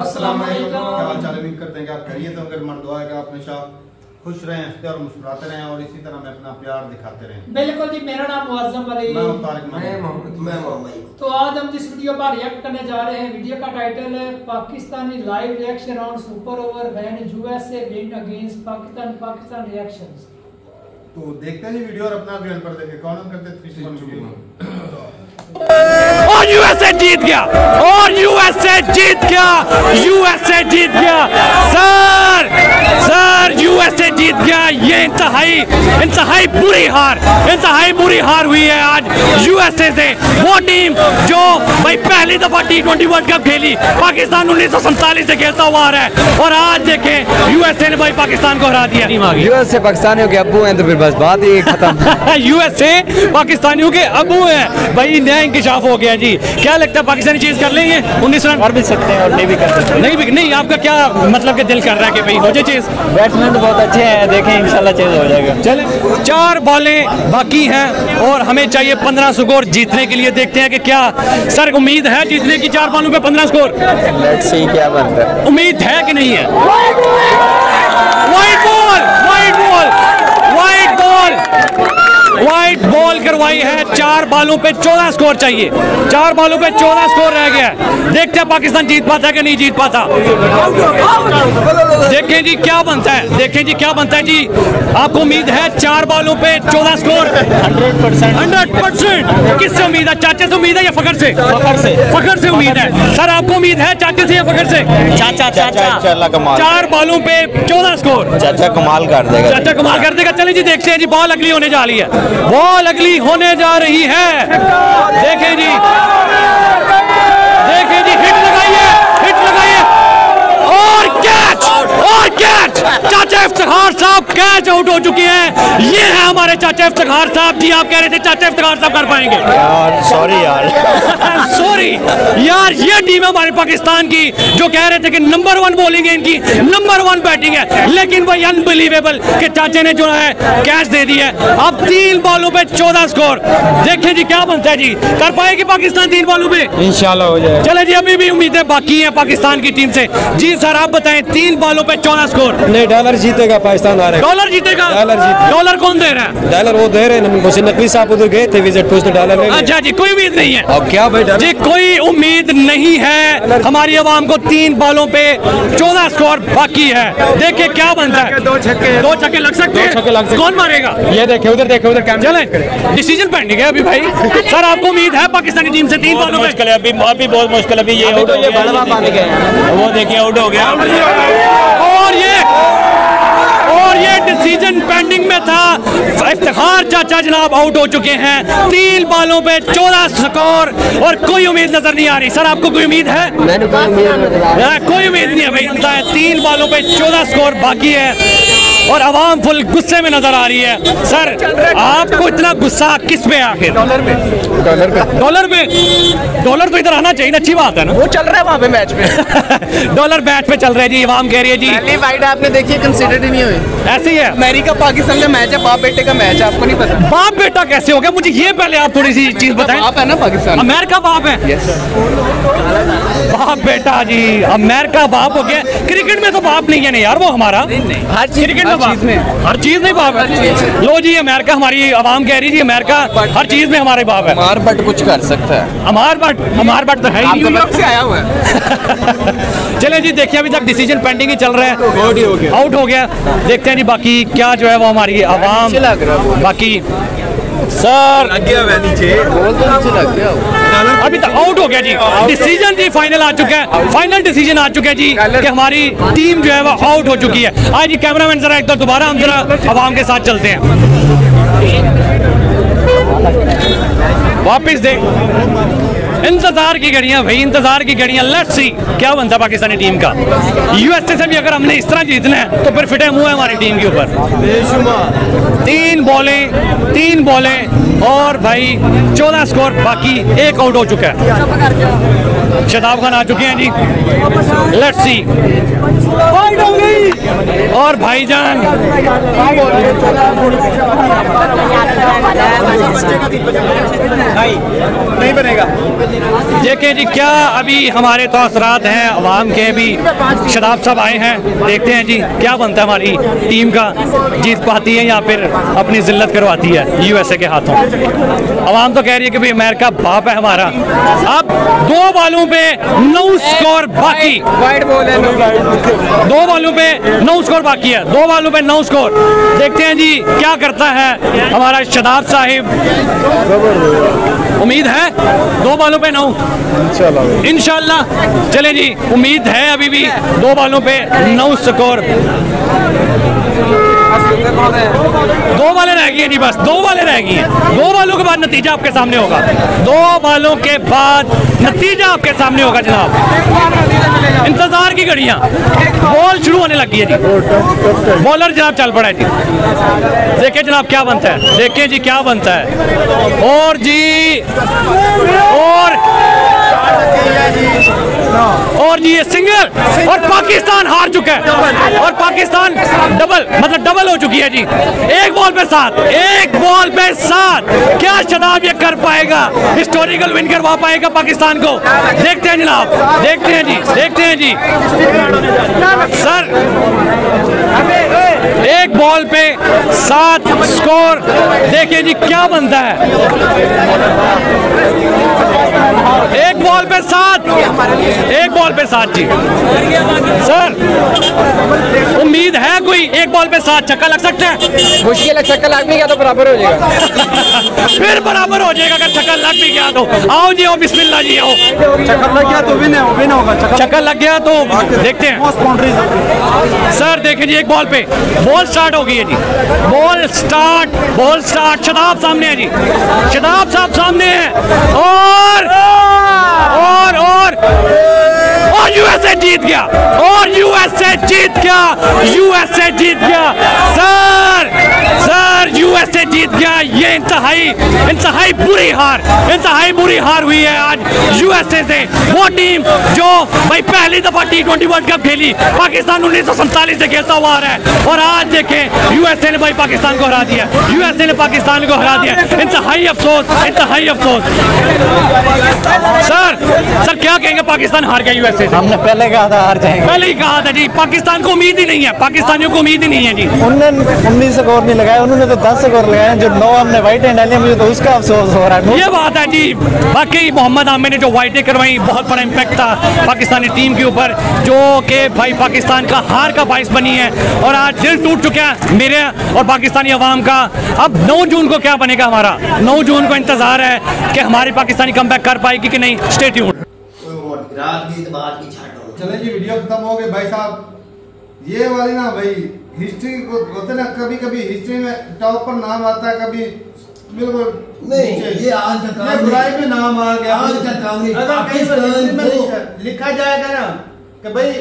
अस्सलाम वालेकुम चाल उम्मीद करते हैं कि आप खैरियत होंगे मन दुआ है कि आप हमेशा खुश रहें हँसते और मुस्कुराते रहें और इसी तरह में अपना प्यार दिखाते रहें। बिल्कुल जी मेरा नाम मुआजम अली मैं तारिक मैं मोहम्मद मैं मोहम्मद तो आज हम जिस वीडियो पर रिएक्ट करने जा रहे हैं वीडियो का टाइटल है Pakistani live reaction on super over when USA win against Pakistan Pakistan reactions तो देखते हैं वीडियो और अपना पर देखे। कौन हम करते थ्री जीत गया। और यूएसए जीत गया। यूएसए जीत गया। सर सर यूएसए जीत गया। ये इंतहाई इंतहाई बुरी हार इंतहाई बुरी हार हुई है आज यूएसए से। वो टीम जो भाई पहली दफ़ा टी ट्वेंटी वर्ल्ड कप खेली पाकिस्तान उन्नीस से खेलता हुआ आ रहा है। और आज देखें यूएसए ने भाई पाकिस्तान को हरा दिया। टीम आ गई। यूएस से पाकिस्तानियों के अब्बू हैं तो फिर बस बात ही खत्म। यूएसए पाकिस्तानियों के अबू हैं। भाई नया इंकशाफ हो गया जी। क्या लगता है पाकिस्तानी चीज़ कर लेंगे? उन्नीस रन। कर भी सकते हैं और नहीं भी कर सकते। नहीं भी नहीं आपका क्या मतलब कि दिल कर रहा है कि भाई हो जाए चीज़? बैट्समैन तो बहुत अच्छे हैं देखें इंशाल्लाह चेंज हो जाएगा। चले चार बॉलें बाकी हैं और हमें चाहिए पंद्रह स्कोर जीतने के लिए। देखते हैं कि क्या सर उम्मीद है जीतने की चार बॉलों पे पंद्रह स्कोर? लेट्स सी क्या बनता है। उम्मीद है कि नहीं है? White ball white ball white ball white ball करवाई है। चार बालों पे चौदह स्कोर चाहिए। चार बालों पे चौदह स्कोर रह गया है। देखते हैं पाकिस्तान जीत पाता है कि नहीं जीत पाता। देखें जी क्या बनता है। देखें जी क्या बनता है जी। आपको उम्मीद है चार बालों पे चौदह score hundred percent. Hundred percent. किससे उम्मीद है? चाचे से उम्मीद है या फखर से? फखर से। फखर से उम्मीद है। सर आपको उम्मीद है चाचे से या फखर से? चाचा चाचा। चार बालों पे चौदह स्कोर चाचा कमाल कर देगा। चाचा कमाल कर देगा। चले जी देखते हैं जी बॉल अगली होने जा रही है। बॉल अगली होने जा रही है। देखें जी। देखें जी हिट लगाइए हिट लगाइए। और कैच और कैच चाचा इफ्तिखार साहब कैच आउट हो चुके हैं। ये है हमारे चाचा इफ्तिखार साहब। जी आप कह रहे थे चाचा इफ्तिखार साहब कर पाएँगे। यार सॉरी यार। सॉरी यार ये टीम है हमारे पाकिस्तान की जो कह रहे थे कि नंबर वन बॉलिंग है इनकी नंबर वन बैटिंग है। लेकिन वही अनबिलीवेबल कि चाचे ने जो है कैच दे दिया है। अब तीन बॉलों पे चौदह स्कोर देखें जी क्या बनता है जी? कर पाएगी पाकिस्तान तीन बॉलों पे? इंशाल्लाह हो जाएगा। चले जी अभी भी उम्मीदें बाकी हैं पाकिस्तान की टीम से। जी सर आप बताएँ तीन बॉलों पे चौदह स्कोर नहीं डॉलर जीतेगा पाकिस्तान आ डॉलर जीतेगा। डॉलर जीत- डॉलर कौन दे रहा है? डॉलर वो दे रहे हैं मुझे नकवी साहब उधर गए थे विज़िट उसने डॉलर अच्छा जी कोई उम्मीद नहीं है। अब क्या भाई जी कोई उम्मीद नहीं है। हमारी आवाम को तीन बॉलों पे चौदह स्कोर बाकी है। देखिए क्या बनता है। दो छक्के। दो छक्के लग सकते हैं। छक्के लग सकते कौन मारेगा? ये देखे उधर देखे उधर कैमरा चले। डिसीज़न पेंडिंग है अभी भाई। सर आपको उम्मीद है पाकिस्तानी टीम से तीन बॉलों पे? है अभी अभी बहुत मुश्किल अभी ये आउट तो हो गया गए वो देखिए आउट हो गया। और ये डिसीज़न पेंडिंग में था। इफ्तिखार चाचा जनाब आउट हो चुके हैं। तीन बॉलों पे चौदह स्कोर और कोई उम्मीद नज़र नहीं आ रही। सर आपको कोई उम्मीद है? कोई उम्मीद नहीं हाँ, कोई उम्मीद नहीं है भाई। है तीन बॉलों पे चौदह स्कोर बाकी है और आवाम फुल गुस्से में नज़र आ रही है। सर आपको इतना गुस्सा किस पे आखिर? डॉलर पे। डॉलर पे। डॉलर तो इधर आना चाहिए अच्छी बात है ना? वो चल रहा है वहाँ पे मैच में डॉलर बैट पे चल रहे हैं जी आवाम कह रही है जी। पहली फाइट आपने देखी कंसिडर ही नहीं हुई। ऐसे ही है। अमेरिका पाकिस्तान का मैच है बाप बेटे का मैच है आपको नहीं पता? बाप बेटा कैसे हो गया? मुझे ये पहले आप थोड़ी सी चीज़ बताएँ। आप है ना पाकिस्तान? अमेरिका बाप है। बाप बेटा जी अमेरिका बाप हो गया। क्रिकेट में तो बाप नहीं है ना यार वो हमारा। हर क्रिकेट में बाप। में। हर चीज़ में बाप है। लो जी अमेरिका हमारी आवाम कह रही जी अमेरिका हर चीज़ में हमारे बाप है। मार बट कुछ कर सकता है। हमार बट हमार बट तो है ही न्यूयॉर्क से आया हुआ है। चले जी देखिए अभी तक डिसीज़न पेंडिंग ही चल रहा है। आउट हो गया। देखते हैं जी बाकी क्या जो है वो हमारी आवाम बाकी सर बोल तो नीचे लग गया अभी तक आउट हो गया जी। डिसीज़न जी फाइनल आ चुका है। फाइनल डिसीज़न आ चुका है जी कि हमारी टीम जो है वो आउट हो चुकी है। आज जी कैमरामैन जरा एक बार दोबारा हम जरा आवाम के साथ चलते हैं। वापस देख। इंतज़ार की घड़ियाँ भाई, इंतज़ार की घड़ियाँ। लेट्स सी क्या बनता पाकिस्तानी टीम का। यूएसए से भी अगर हमने इस तरह जीतना है तो फिर फिटे मुँह है हमारी टीम के ऊपर। तीन बॉलें तीन बॉलें और भाई चौदह स्कोर बाकी एक आउट हो चुका है। शताब खान आ चुके हैं जी। लेट्स सी और भाईजान। नहीं बनेगा। देखें जी, क्या अभी हमारे तो असरात हैं, अवाम के भी शराब साहब आए हैं। देखते हैं जी, क्या बनता है हमारी टीम का? जीत पाती है या फिर अपनी जिल्लत करवाती है यूएसए के हाथों? अवाम तो कह रही है कि भाई, अमेरिका बाप है हमारा। अब दो बालों पे नौ स्कोर बाकी। दो बालों पे नौ स्कोर बाकी है। दो बालों पे नौ स्कोर। देखते हैं जी, क्या करता है हमारा शदाब साहिब। उम्मीद है? दो बालों पे नौ इनशाला चले जी उम्मीद है अभी भी दो बालों पे नौ स्कोर। दो बालें रह हैं जी बस, दो बालें रह हैं। दो बालों के बाद नतीजा आपके सामने होगा। दो बालों के बाद नतीजा आपके सामने होगा, जनाब। इंतज़ार की घड़ियाँ। बॉल शुरू होने लगी है जी। बॉलर जनाब चल पड़ा है जी। देखिए जनाब, क्या बनता है? देखिए जी, क्या बनता है? और जी, और और जी ये सिंगल और पाकिस्तान हार चुका है। और पाकिस्तान डबल मतलब डबल हो चुकी है जी। एक बॉल पे सात, एक बॉल पे सात। क्या शदाब ये कर पाएगा? हिस्टोरिकल विन करवा पाएगा पाकिस्तान को। देखते हैं जनाब, देखते हैं जी, देखते हैं जी। सर एक बॉल पे सात स्कोर। देखिए जी क्या बनता है? एक बॉल पे सात। एक बॉल पे सात जी। सर उम्मीद है कोई एक बॉल पे सात छक्का लग सकता है? मुश्किल है चक्कर लगने का तो बराबर हो जाएगा। फिर बराबर हो जाएगा अगर चक्कर लग भी गया तो। आओ जी आओ बिस्मिल्लाह जी आओ। चक्कर लग गया तो विन है विन होगा चक्कर चक्कर लग गया तो देखते हैं। सर देखिए जी एक बॉल पे। बॉल स्टार्ट हो गई है जी। Ball start ball start. Shadab सामने है जी। शदाब साहब सामने है। और और और। और यूएसए जीत गया। और यूएसए जीत गया। यूएसए जीत गया। सर सर यूएसए जीत गया। ये इंतहाई इंतहाई बुरी हार, इंतहाई बुरी हार हुई है आज यूएसए से। वो टीम जो भाई पहली दफ़ा टी ट्वेंटी वर्ल्ड कप खेली, पाकिस्तान उन्नीस सौ सैंतालीस से खेलता हुआ आ रहा है। और आज देखें यूएसए ने भाई पाकिस्तान को हरा दिया। यूएसए ने पाकिस्तान को हरा दिया। इंतहाई अफसोस इंतहाई अफसोस। सर सर, क्या कहेंगे पाकिस्तान हार गया यूएसए से। हमने पहले कहा था हार जाएँगे। पहले ही कहा था जी पाकिस्तान को उम्मीद ही नहीं है पाकिस्तानियों को उम्मीद ही नहीं है जी। उन्होंने उन्नीस स्कोर नहीं लगाया उन्होंने तो दस स्कोर लगाए जो नौ हमने वाइट एंड डाली मुझे तो उसका अफसोस हो रहा है। ये बात है जी बाकी मोहम्मद आमिर ने जो वाइटें करवाई बहुत बड़ा इम्पैक्ट था पाकिस्तानी टीम के ऊपर जो कि भाई पाकिस्तान का हार का बाइस बनी है और आज दिल टूट चुका है मेरे और पाकिस्तानी अवाम का। अब 9 जून को क्या बनेगा हमारा? 9 जून को इंतज़ार है कि हमारी पाकिस्तानी कम कर पाएगी कि नहीं? स्टेट रात की बात की छाटो। चले जी वीडियो खत्म हो गई भाई साहब ये वाली ना भाई हिस्ट्री को होते ना कभी कभी हिस्ट्री में टॉप पर नाम आता है कभी बिल्कुल नहीं, ये आज का काम बुराई में नाम आ गया। आज का काम नहीं। अगर कहीं पर पाकिस्तान हिस्ट्री में को- लिखा जाएगा ना कि भाई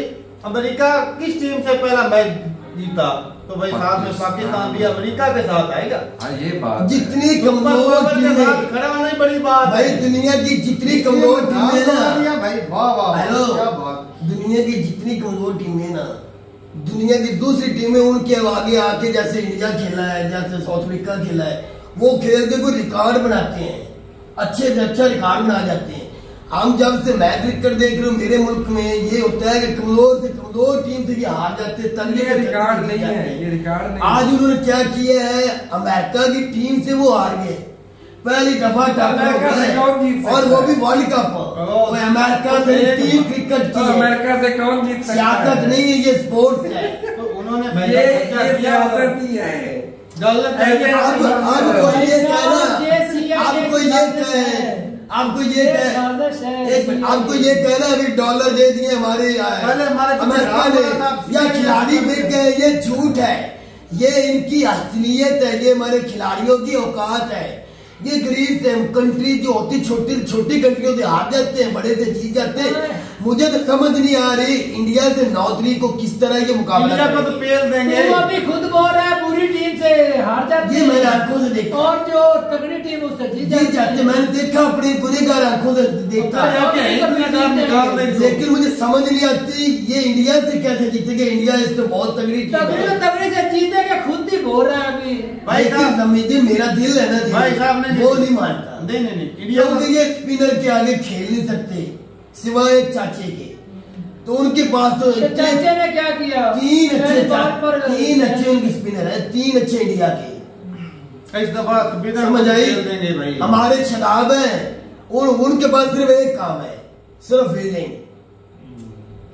अमेरिका किस टीम से पहला मैच जीता? तो भाई साथ में पाकिस्तान। भी अमेरिका के साथ आएगा। हाँ ये बात जितनी कमज़ोर खड़ा होना ही बड़ी बात भाई दुनिया की जितनी कमज़ोर टीमें ना भाई? वाह वाह वाह, हेलो। दुनिया की जितनी कमज़ोर टीमें ना दुनिया की दूसरी टीमें उनके आगे आके जैसे इंडिया खेला है जैसे साउथ अफ्रीका खेला है वो खेल के कोई रिकॉर्ड बनाते हैं। अच्छे से अच्छा रिकॉर्ड बना जाते हैं। हम जब से मैच क्रिकेट देख रहे हो मेरे मुल्क में ये होता है कि कमज़ोर से कमज़ोर टीम से ये हार जाते हैं तगड़े ये रिकॉर्ड नहीं है ये रिकॉर्ड नहीं आज उन्होंने क्या किया है अमेरिका की टीम से वो हार गए। पहली दफ़ा हो। और वो? भी वर्ल्ड कप अमेरिका से टीम क्रिकेट तो की अमेरिका से कौन जीत सियासत नहीं है ये स्पोर्ट्स है। तो उन्होंने ये सियासत ही है। अब अब कोई ये कहना आपको ये कहे आपको ये ये कहे साजिश है, एक मिनट आपको ये कहना अभी डॉलर दे दिए हमारे पहले यह या खिलाड़ी बिक गए ये झूठ है। ये इनकी असलियत है ये हमारे खिलाड़ियों की औकात है। ये गरीब से कंट्री जो होती छोटी छोटी कंट्रियों से हार जाते हैं बड़े से जीत जाते हैं। मुझे तो समझ नहीं आ रही इंडिया से नौतरी को किस तरह ये मुकाबला इंडिया को तो पेल देंगे। वो अभी खुद बोल रहा है पूरी टीम से हार जाती ये मैंने आँखों से देखा। और जो तगड़ी टीम उससे जीत जी चाहते मैंने देखा अपनी गुनेगार आँखों से देखा। हाँ, का लेकिन मुझे समझ नहीं आती ये इंडिया से कैसे जीतेगा? इंडिया इस तो बहुत तगड़ी टीम तगड़ी है। तगड़ी से जीतेगा खुद ही बोल रहा है अभी। भाई समझिए मेरा दिल है ना भाई साहब ने वो नहीं मानता। नहीं नहीं नहीं इंडिया ये स्पिनर के आगे खेल नहीं सकते। सिवाय एक चाचे के। तो उनके पास तो तो चाचे ने क्या किया? तीन अच्छे तीन अच्छे उनके स्पिनर है तीन अच्छे इंडिया के। इस दफ़ा समझ आई? हमारे शराब है और उनके पास सिर्फ़ एक काम है सिर्फ़ फील्डिंग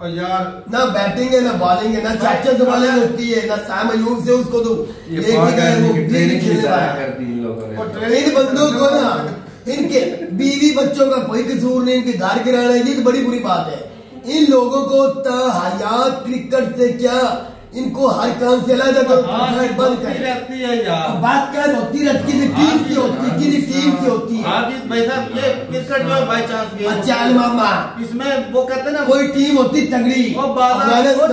और यार ना बैटिंग है ना बॉलिंग है ना चाचा से बॉलिंग होती है ना सैम अयूब से उसको तो ये लेके पाक गए वो आर्मी की भी ट्रेनिंग खेलने की है। और ट्रेनिंग बंदों को ना इनके बीवी बच्चों का कोई कसूर नहीं, इनके घर गिराना ये तो बड़ी बुरी बात है। इन लोगों को हयात क्रिकेट से क्या इनको हर काम से अलग अलग हाँ, बंद कर। रहती है यार। बात क्या होती रहती है टीम से होती है किसी टीम से होती है। हार भाई साहब ये क्रिकेट जो है बाई चांस गेम अच्छा मामा। इसमें वो कहते हैं ना कोई टीम होती तगड़ी। वो बाज़ार तो हो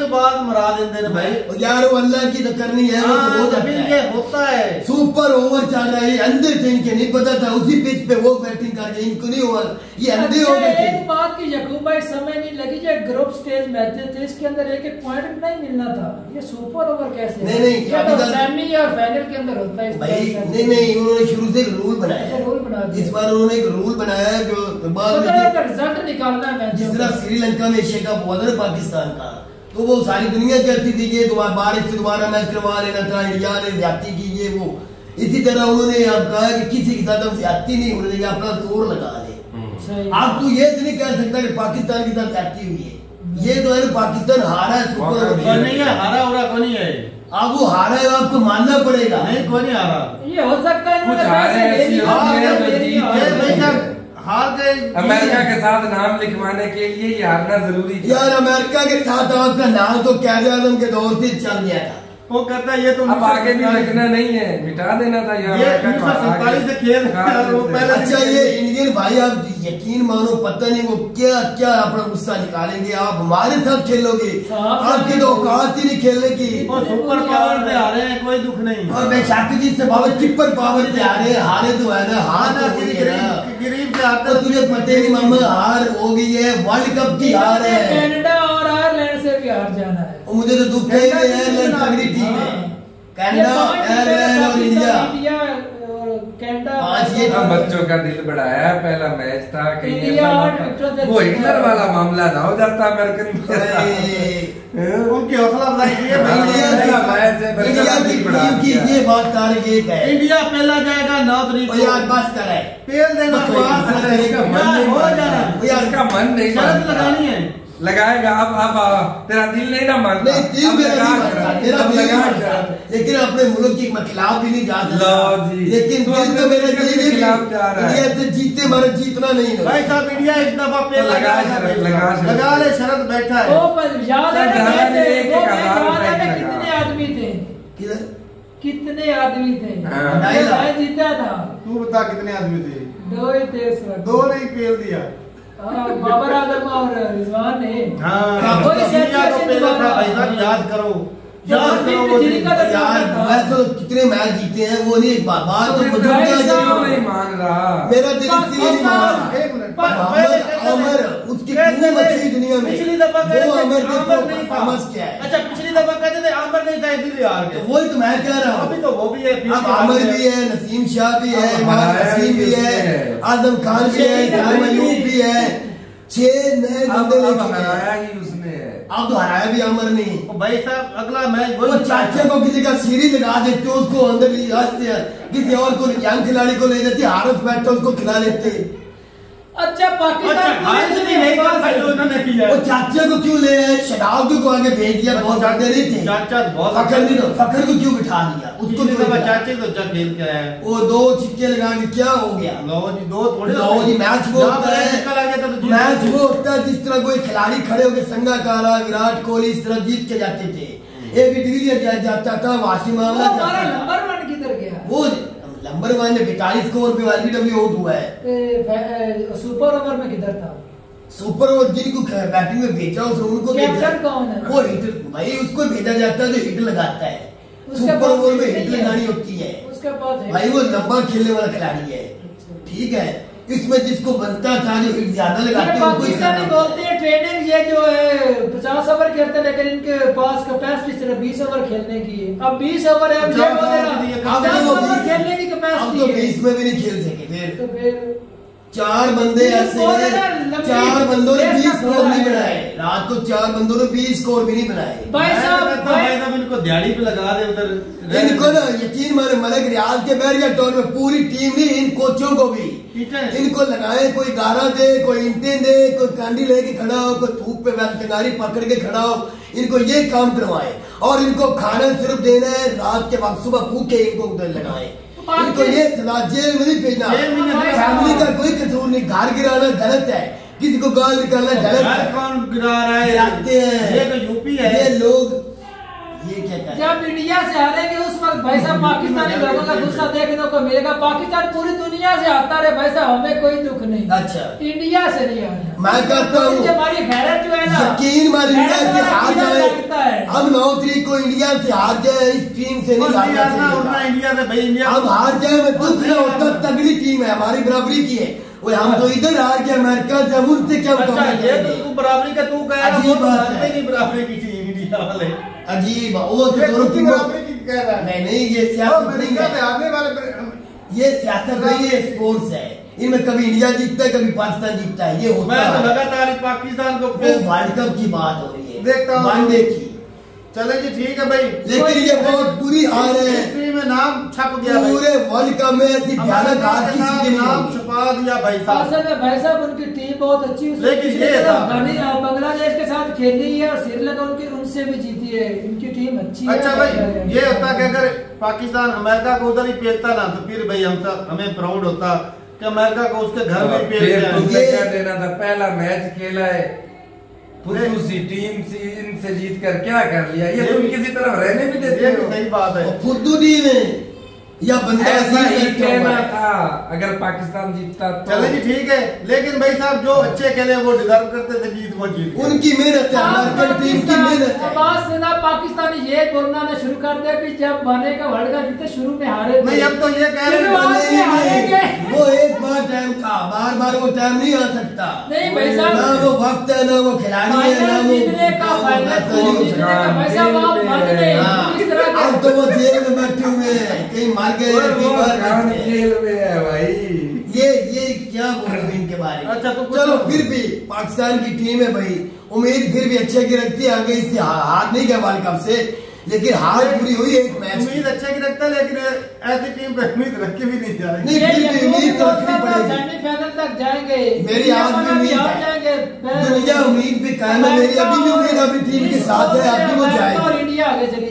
तो मरा देते हैं भाई। यार वो अल्लाह की तो करनी है वो तो हो हाँ, जाता है। होता है। सुपर ओवर चल रहा है अंधे थे इनके नहीं पता था उसी पिच पे वो बैटिंग कर गए इनको नहीं हुआ। ये अंधे हो अच्छा, गए एक बात की यकूब भाई समय नहीं लगी जो ग्रुप स्टेज मैचेस थे इसके अंदर एक एक पॉइंट नहीं मिलना था। ये सुपर ओवर कैसे? नहीं, नहीं, ये तो सेमी और फाइनल के अंदर होता है भाई नहीं नहीं उन्होंने शुरू से रूल बनाया अच्छा, है रूल बना दिया। इस बार उन्होंने एक रूल बनाया है जो बाद में तरह रिज़ल्ट निकालना है जिस तरह श्रीलंका में एशिया कप हुआ था पाकिस्तान का तो वो सारी दुनिया कहती थी कि दोबारा बारिश से दोबारा मैच करवा लेना था इंडिया ने ज्यादती की ये वो। इसी तरह उन्होंने अब कहा कि किसी के साथ हम ज्यादती नहीं होने देंगे अपना ज़ोर लगा ले आप तो ये तो नहीं कह सकता कि पाकिस्तान के साथ ज्यादती हुई है। ये तो है पाकिस्तान हारा है सुपर ओवर नहीं है हारा हो रहा कौन ही है? अब वो हारा है आपको मानना पड़ेगा। नहीं कौन ही हारा? ये हो सकता है कुछ हारे हारे है गए अमेरिका के साथ नाम लिखवाने के लिए ये हारना ज़रूरी यार अमेरिका के साथ आपका नाम तो कैद आलम के दौर से चल गया था। वो कहता है ये तो अब आगे भी लिखना नहीं है मिटा देना था ये ये सौ सैंतालीस से खेल। रहा है वो पहले अच्छा ये इंडियन भाई आप यकीन मानो पता नहीं वो क्या क्या अपना गुस्सा निकालेंगे। आप हमारे साथ खेलोगे। आपकी तो औकात ही नहीं खेलने की। सुपर पावर से हारे हैं कोई दुख नहीं। और बेशाक जी से बाबा टिप्पर पावर से हारे हारे तो है ना हार तो गरीब से हारते तो तुझे पता नहीं मामा हार हो गई है। वर्ल्ड कप की हार है। कनाडा और आयरलैंड से भी हार जाना है। और मुझे तो दुख है कि एयरलैंड तगड़ी टीम है। कनाडा एयरलैंड और इंडिया। पाँच ये अब बच्चों का दिल बढ़ाया पहला मैच था कहीं वो हिटलर वाला मामला ना हो जाता अमेरिकन अरे, उनकी हौसला अफजाई की है इंडिया पहला की- है, का की की ये बात तारीख एक है इंडिया पहला जाएगा नौ तारीख और यार बस कर। है पेल देना हो जाना। यार इसका मन नहीं शरत। लगानी है। लगाएगा अब अब तेरा दिल नहीं ना मानता। नहीं दिल मेरा नहीं मानता शरत, दिल नहीं मानता। लेकिन अपने मुल्क के मैं खिलाफ भी नहीं जा सकता। जी। लेकिन तू दिल तो मेरा के दिल ही खिलाफ जा रहा है। इंडिया से जीते हमारा जीतना नहीं है। भाई साहब इंडिया इस दफ़ा तो लगा लगा लगा ले शरत बैठा है। पर याद ना एक वो एक याद है कितने आदमी थे? किधर? कितने आदमी थे? हाँ। जीता था। तू बता कितने आदमी थे? दो ही थे दो नहीं पेल दिया। बाबर आज़म और रिजवान ने हाँ वही इंडिया को सेंचुरी था भाई साहब याद करो। याद करो तो यार। वैसे तो कितने मैच जीते हैं वो नहीं बात बात तो तो बुज़ुर्ग का जो- नहीं मान रहा। मेरा दिल इसलिए नहीं मान। रहा एक मिनट। पर- मोहम्मद अमर उसकी कहते खूब दुनिया में। पिछली दफ़ा कहते वो थे अमर देखो। परफॉर्मेंस क्या है? अच्छा पिछली दफ़ा कहते इसीलिए तो वही तो मैं कह रहा अभी तो वो भी है अब आमिर भी है नसीम शाह भी है इमाम नसीम भी है आज़म खान भी है अयूब भी है। छह नए बंदे लेके हराया ही उसने। अब तो हराया भी अमर नहीं तो भाई साहब अगला मैच वो चाचे को किसी का सीरी लगा देते हो उसको अंदर ले जाते किसी और को यंग खिलाड़ी को ले जाते हारस बैठते उसको खिला लेते। अच्छा अच्छा पाकिस्तान हार से भी नहीं कर सकते उन्होंने किया वो चाचे को क्यों ले आए? शराब को आगे भेज दिया बहुत ज़्यादा नहीं थे। चाचा बहुत फखर नहीं तो फखर को क्यों बिठा दिया? उसको क्यों? चाचे तो अच्छा खेल के आया वो दो छिक्के लगा के क्या हो गया? लो जी दो थोड़े लो जी मैच वो होता है। निकल आ गया तो मैच वो होता है जिस तरह कोई खिलाड़ी खड़े होकर संगाकारा विराट कोहली इस तरह जीत के जाते थे। ए बी डिविलियर जाता था वाशिम वो नंबर वन किधर गया वो नंबर डब्ल्यू आउट हुआ है। सुपर ओवर में किधर था? सुपर ओवर जिनको बैटिंग में भेजा उस उनको कैप्टन कौन है? वो हिट भाई उसको भेजा जाता है जो हिट लगाता है। उसके सुपर ओवर में हिट। लगानी होती है। उसके पास भाई वो लंबा खेलने वाला खिलाड़ी है। ठीक है? इसमें जिसको बनता था जो हिट ज़्यादा लगाते हैं पाकिस्तानी बोलते हैं ट्रेनिंग ये जो है पचास ओवर खेलते हैं लेकिन इनके पास कैपेसिटी सिर्फ़ बीस ओवर खेलने की है। अब बीस ओवर है अब तो बीस- खेलने की अब तो बीस में भी नहीं खेल सके तो फिर चार बंदे ऐसे हैं चार बंदों ने बीस स्कोर नहीं बनाए। रात को चार बंदों ने बीस स्कोर भी नहीं बनाए। भाई साहब कहता हूँ, भाई- साहब इनको दिहाड़ी पे लगा दे उधर। इनको ना यकीन माने मलिक रियाज के बैरिया टोन में पूरी टीम नहीं इन कोचों को भी। इनको लगाए कोई गारा दे कोई इंटे दे कोई कांडी लेके खड़ा हो कोई धूप पे टंगारी पकड़ के खड़ा हो इनको ये काम करवाए। और इनको खाना सिर्फ़ देना है रात के वक्त सुबह भूखे इनको उधर लगाए। इनको ये सलाह जेल में नहीं भेजना। फैमिली का कोई कसूर नहीं घर गिराना गलत है। किसी को गाल निकालना गलत है। कौन गिरा रहा है। ये तो यूपी है। ये लोग जब इंडिया से हारेंगे उस वक्त भाई साहब पाकिस्तानी लोगों का गुस्सा देखने को मिलेगा। पाकिस्तान पूरी दुनिया से हारता रहे भाई साहब हमें कोई दुख नहीं। अच्छा। इंडिया से नहीं हारना। मैं कहता हूँ हमारी गैरत जो है ना यकीन मान इंडिया से हार जाए। हम नौ तरीक को इंडिया से हार जाए इस टीम से नहीं हारना इंडिया से भाई इंडिया हम हार जाए मैं दुख ना होता तगड़ी टीम है हमारी बराबरी की है। वो हम तो इधर हार गए अमेरिका से उनसे क्या अच्छा ये तो तू बराबरी का तू कह रहा है, तो है। नहीं बराबरी की थी इंडिया वाले। अजीब वो तो है नहीं नहीं ये सियासत नहीं है। ये सियासत नहीं है स्पोर्ट्स है। इनमें कभी इंडिया जीतता है कभी पाकिस्तान जीतता है ये होता तो है। लगातार पाकिस्तान को वर्ल्ड कप की बात हो रही है। देखता हूँ। वनडे की। चले जी ठीक है भाई। लेकिन ये बहुत बुरी हार है। में नाम छप गया पूरे वर्ल्ड कप में ऐसी भयानक हार के नाम छुपा दिया भाई साहब। असल में भाई साहब उनकी टीम बहुत अच्छी लेकिन ये था। बांग्लादेश के साथ खेली है और श्रीलंका उनकी उनसे भी जीती है। इनकी टीम अच्छी अच्छा भाई ये होता कि अगर पाकिस्तान अमेरिका को उधर ही पेलता ना तो फिर भाई हम सब हमें प्राउड होता कि अमेरिका को उसके घर में ही पेल देना था? पहला मैच खेला है। फुद्दू सी टीम से इनसे जीत कर क्या कर लिया? ये ये तुम किसी तरफ़ रहने भी देते ये हो। सही बात है। फुद्दू टीम है। या बंदा ऐसा ही कहना था अगर पाकिस्तान जीतता तो चले जी ठीक है। लेकिन भाई साहब जो अच्छे खेले वो डिजर्व करते थे जीत वो जीत। उनकी मेहनत है अमेरिकन टीम की मेहनत है। आवाज़ से ना पाकिस्तानी ये बोलना ना शुरू कर दे कि जब बने का वर्ल्ड कप जीते शुरू में हारे थे। नहीं अब तो ये कह रहे हैं वो एक बार टाइम था बार बार वो टाइम नहीं आ सकता। नहीं भाई साहब। ना वो वक्त है ना वो खिलाड़ी है ना वो जीतने का फाइनल नहीं। हो जीतने का भाई साहब आप मान रहे हाँ, इस तरह के अब तो वो जेल में बैठे हुए हैं कहीं मार गए में है भाई। ये ये क्या बोल रहे हैं इनके बारे में? अच्छा, तो चलो फिर भी पाकिस्तान की टीम है भाई। उम्मीद फिर भी अच्छे की रखती है आगे इससे हार नहीं गया वर्ल्ड कप से। लेकिन हार पूरी हुई एक मैच उम्मीद अच्छे की रखता है लेकिन ऐसी टीम पे उम्मीद रख के भी नहीं जा रही नहीं, उम्मीद तो रखनी पड़ेगी। सेमीफाइनल तक जाएँगे। मेरी आज भी उम्मीद है। जाएँगे दुनिया उम्मीद भी कायम है मेरी अभी भी उम्मीद अभी टीम के साथ है अभी वो और जाएगी। इंडिया आगे चली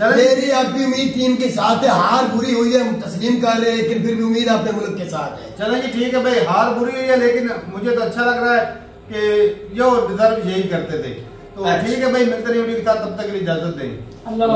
मेरी अभी उम्मीद टीम के साथ है हार बुरी हुई है तस्लीम कर रहे हैं लेकिन फिर भी उम्मीद अपने मुल्क के साथ है। चलो जी ठीक है भाई हार बुरी हुई है लेकिन मुझे तो अच्छा लग रहा है कि जो डिजर्व यही करते थे। तो अच्छा। ठीक है भाई मिलते नहीं वीडियो के साथ तब तक इजाज़त देंगे अल्लाह